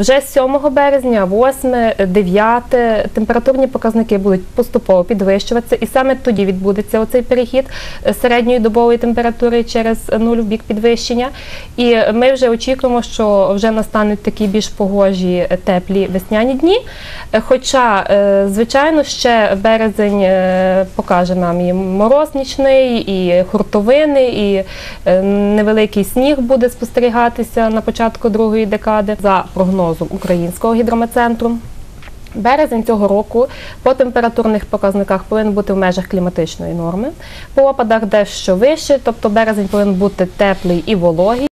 Вже з 7 березня, 8, 9 температурні показники будуть поступово підвищуватися, і саме тоді відбудеться оцей перехід середньої добової температури через нуль в бік підвищення. І ми вже очікуємо, що вже настануть такі більш погожі е, теплі весняні дні. Хоча, е, звичайно, ще березень е, покаже нам і мороз нічний, і хуртовини, і невеликий сніг буде спостерігатися на початку другої декади за прогнозом Українського гідрометцентру. Березень цього року по температурних показниках повинен бути в межах кліматичної норми. По опадах дещо вище, тобто березень повинен бути теплий і вологий.